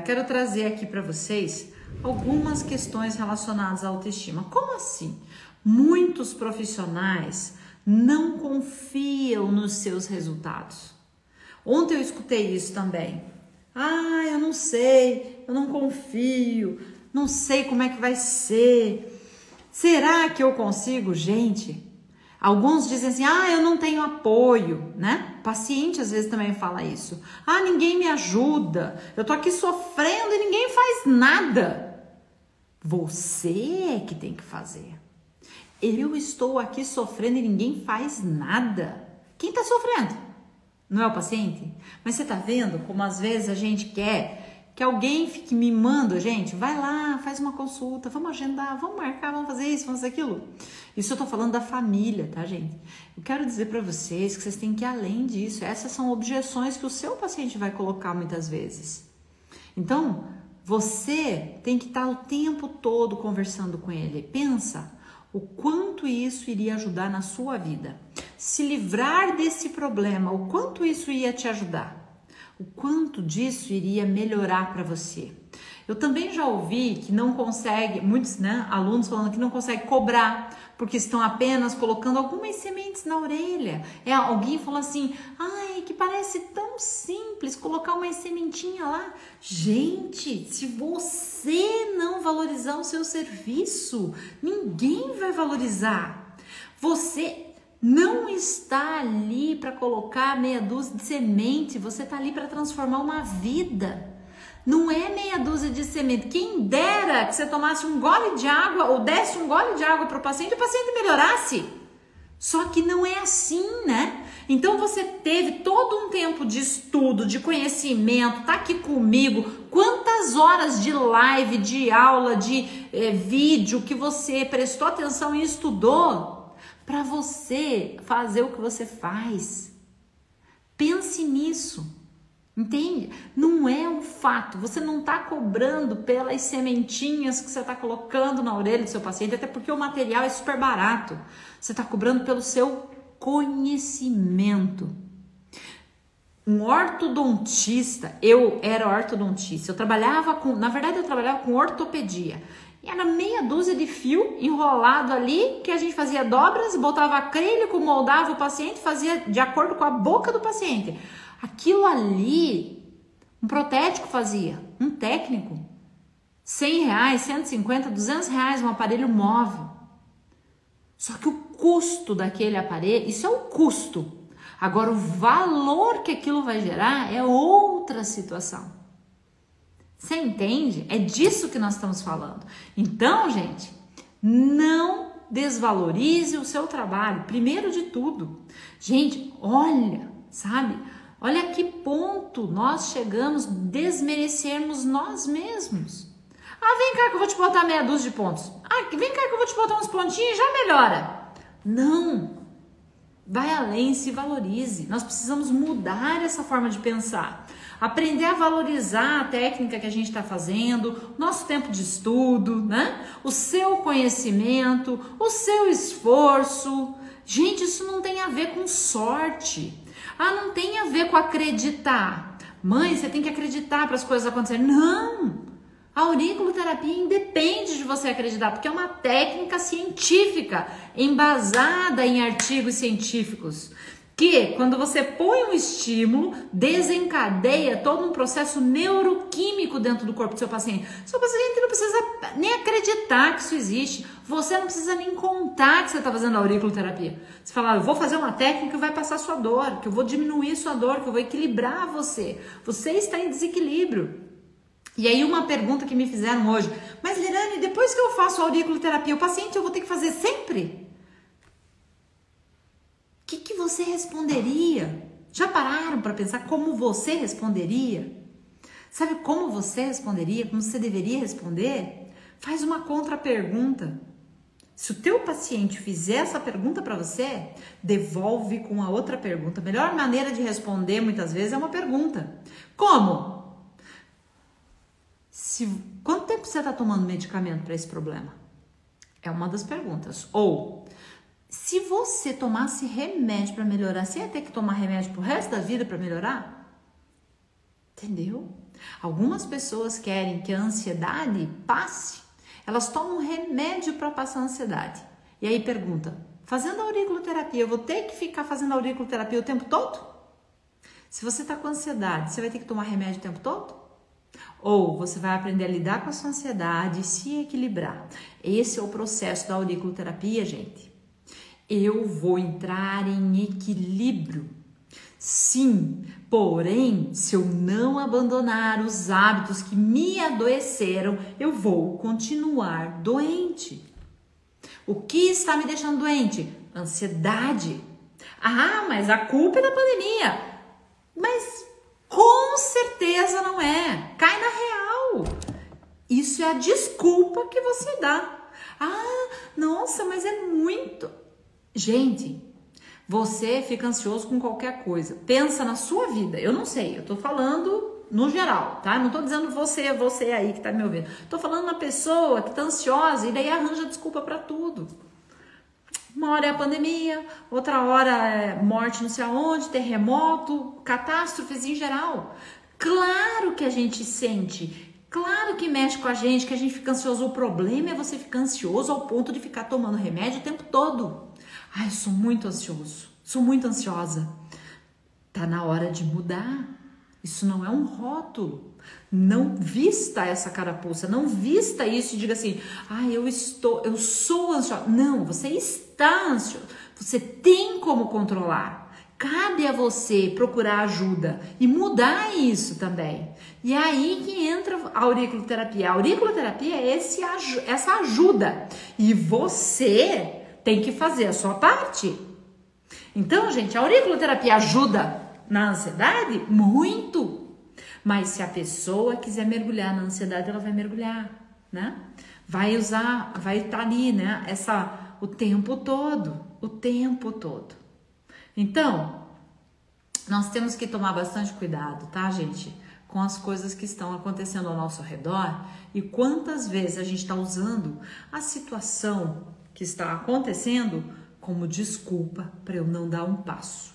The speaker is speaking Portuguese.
Quero trazer aqui para vocês algumas questões relacionadas à autoestima. Como assim? Muitos profissionais não confiam nos seus resultados. Ontem eu escutei isso também. Ah, eu não sei, eu não confio, não sei como é que vai ser. Será que eu consigo? Gente, Alguns dizem assim: ah, eu não tenho apoio, né? O paciente às vezes também fala isso. Ah, ninguém me ajuda, eu tô aqui sofrendo e ninguém faz nada. Você é que tem que fazer. Eu estou aqui sofrendo e ninguém faz nada. Quem tá sofrendo? Não é o paciente? Mas você tá vendo como às vezes a gente quer que alguém fique mimando gente, vai lá, faz uma consulta, vamos agendar, vamos marcar, vamos fazer isso, vamos fazer aquilo. Isso eu tô falando da família, tá, gente? Eu quero dizer para vocês que vocês têm que ir além disso. Essas são objeções que o seu paciente vai colocar muitas vezes. Então, você tem que estar o tempo todo conversando com ele. Pensa o quanto isso iria ajudar na sua vida. Se livrar desse problema, o quanto isso ia te ajudar o quanto disso iria melhorar para você. Eu também já ouvi que não consegue, muitos né, alunos falando que não consegue cobrar, porque estão apenas colocando algumas sementes na orelha. É, alguém falou assim, ai, que parece tão simples colocar uma sementinha lá. Gente, se você não valorizar o seu serviço, ninguém vai valorizar. Você não está ali para colocar meia dúzia de semente, você está ali para transformar uma vida. Não é meia dúzia de semente. Quem dera que você tomasse um gole de água ou desse um gole de água para o paciente e o paciente melhorasse. Só que não é assim, né? Então você teve todo um tempo de estudo, de conhecimento, tá aqui comigo. Quantas horas de live, de aula, de é, vídeo que você prestou atenção e estudou para você fazer o que você faz. Pense nisso. Entende? Não é um fato. Você não está cobrando pelas sementinhas que você está colocando na orelha do seu paciente, até porque o material é super barato. Você está cobrando pelo seu conhecimento. Um ortodontista, eu era ortodontista, eu trabalhava com, na verdade eu trabalhava com ortopedia. E era meia dúzia de fio enrolado ali, que a gente fazia dobras, botava acrílico, moldava o paciente, fazia de acordo com a boca do paciente. Aquilo ali, um protético fazia, um técnico. 100 reais, 150, 200 reais um aparelho móvel. Só que o custo daquele aparelho, isso é o custo. Agora, o valor que aquilo vai gerar é outra situação. Você entende? É disso que nós estamos falando. Então, gente, não desvalorize o seu trabalho, primeiro de tudo. Gente, olha, sabe? Olha que ponto nós chegamos desmerecermos nós mesmos. Ah, vem cá que eu vou te botar meia dúzia de pontos. Ah, vem cá que eu vou te botar uns pontinhos e já melhora. Não. Vai além, se valorize. Nós precisamos mudar essa forma de pensar aprender a valorizar a técnica que a gente está fazendo, nosso tempo de estudo, né? O seu conhecimento, o seu esforço. Gente, isso não tem a ver com sorte. Ah, não tem a ver com acreditar. Mãe, você tem que acreditar para as coisas acontecerem. Não! A auriculoterapia independe de você acreditar, porque é uma técnica científica embasada em artigos científicos que quando você põe um estímulo, desencadeia todo um processo neuroquímico dentro do corpo do seu paciente. Seu paciente não precisa nem acreditar que isso existe. Você não precisa nem contar que você está fazendo auriculoterapia. Você fala, eu vou fazer uma técnica que vai passar sua dor, que eu vou diminuir sua dor, que eu vou equilibrar você. Você está em desequilíbrio. E aí uma pergunta que me fizeram hoje, mas Lirane, depois que eu faço auriculoterapia, o paciente eu vou ter que fazer sempre? Que, que você responderia? Já pararam para pensar como você responderia? Sabe como você responderia? Como você deveria responder? Faz uma contra-pergunta. Se o teu paciente fizer essa pergunta para você, devolve com a outra pergunta. A melhor maneira de responder muitas vezes é uma pergunta. Como? Se, quanto tempo você está tomando medicamento para esse problema? É uma das perguntas. Ou se você tomasse remédio para melhorar, você ia ter que tomar remédio pro resto da vida para melhorar? Entendeu? Algumas pessoas querem que a ansiedade passe, elas tomam remédio para passar a ansiedade. E aí pergunta: fazendo auriculoterapia, eu vou ter que ficar fazendo auriculoterapia o tempo todo? Se você está com ansiedade, você vai ter que tomar remédio o tempo todo? Ou você vai aprender a lidar com a sua ansiedade e se equilibrar. Esse é o processo da auriculoterapia, gente. Eu vou entrar em equilíbrio. Sim, porém, se eu não abandonar os hábitos que me adoeceram, eu vou continuar doente. O que está me deixando doente? Ansiedade. Ah, mas a culpa é da pandemia. Mas com certeza não é. Cai na real. Isso é a desculpa que você dá. Ah, nossa, mas é muito. Gente, você fica ansioso com qualquer coisa. Pensa na sua vida. Eu não sei, eu tô falando no geral, tá? Não tô dizendo você, você aí que tá me ouvindo. Tô falando na pessoa que tá ansiosa e daí arranja desculpa para tudo. Uma hora é a pandemia, outra hora é morte não sei aonde, terremoto, catástrofes em geral. Claro que a gente sente, claro que mexe com a gente, que a gente fica ansioso. O problema é você ficar ansioso ao ponto de ficar tomando remédio o tempo todo. Ai, eu sou muito ansioso, sou muito ansiosa. Tá na hora de mudar. Isso não é um rótulo. Não vista essa carapuça, não vista isso e diga assim: "Ah, eu estou, eu sou ansiosa". Não, você está ansioso. Você tem como controlar. Cabe a você procurar ajuda e mudar isso também. E é aí que entra a auriculoterapia. A auriculoterapia é esse, essa ajuda. E você tem que fazer a sua parte. Então, gente, a auriculoterapia ajuda na ansiedade? Muito. Mas se a pessoa quiser mergulhar na ansiedade, ela vai mergulhar, né? Vai usar, vai estar tá ali, né? Essa o tempo todo, o tempo todo. Então, nós temos que tomar bastante cuidado, tá, gente? Com as coisas que estão acontecendo ao nosso redor e quantas vezes a gente está usando a situação que está acontecendo como desculpa para eu não dar um passo.